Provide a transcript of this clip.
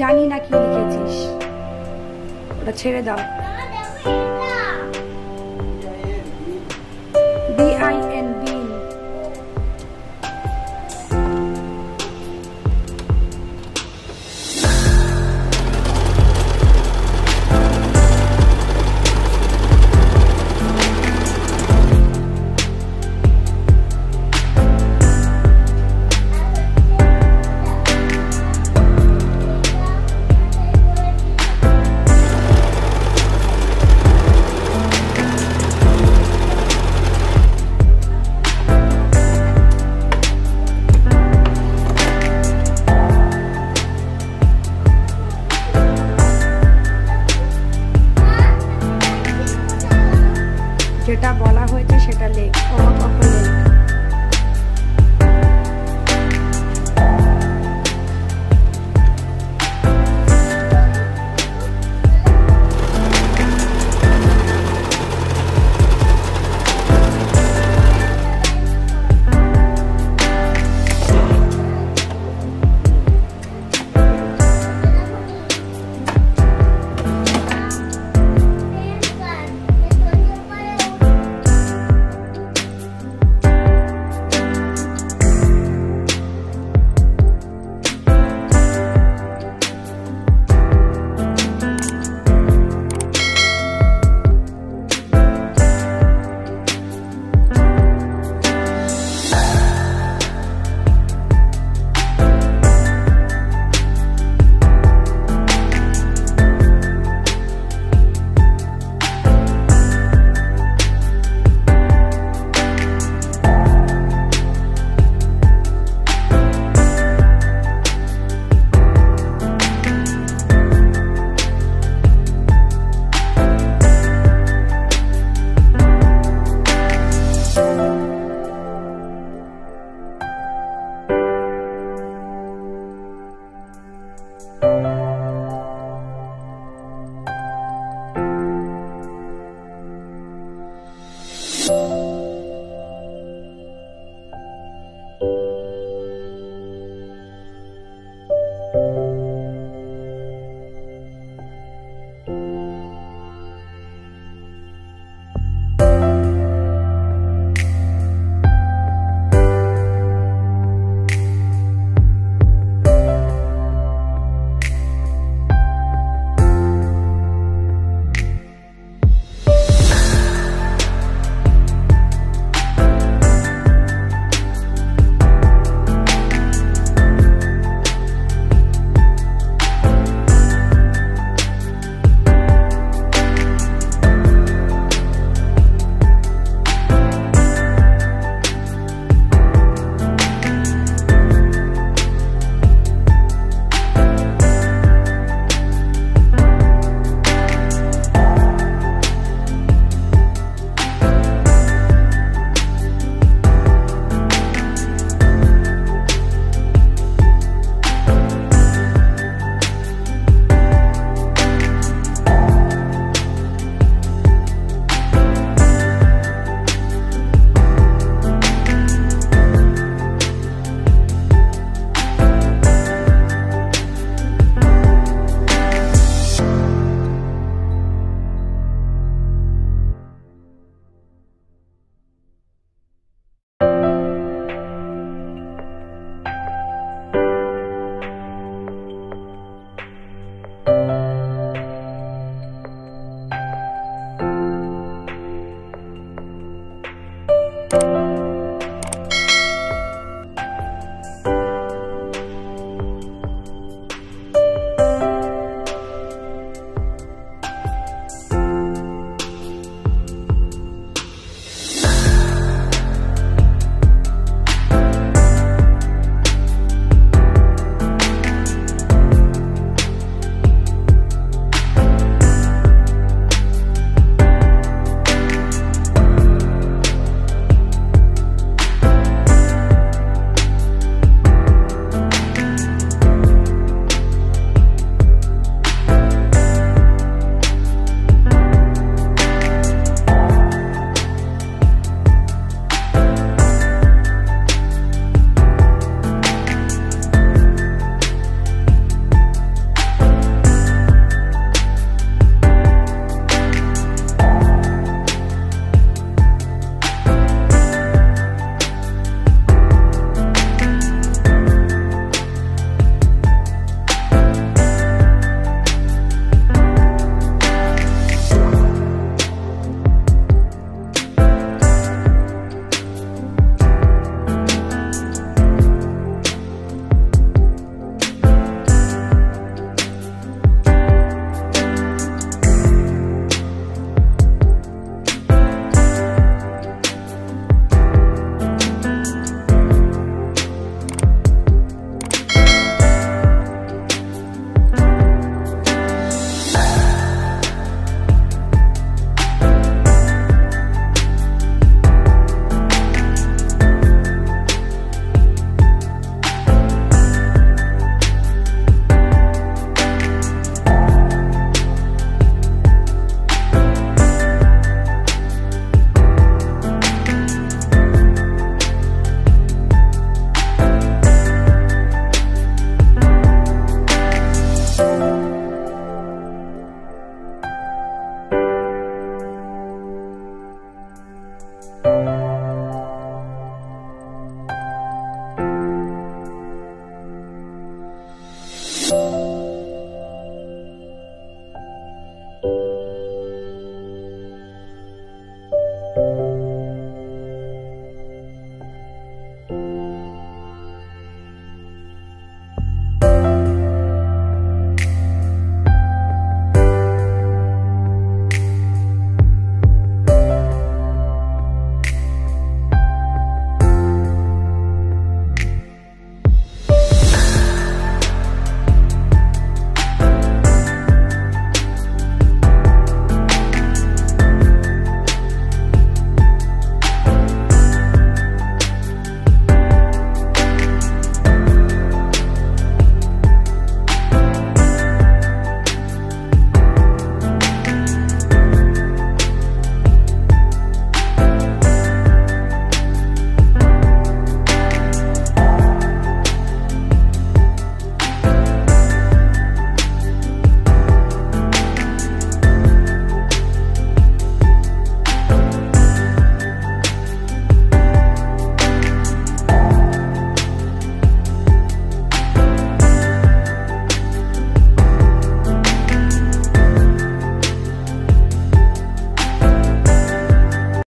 জানি না কি লিখেছিস। ওটা ছেড়ে দাও। না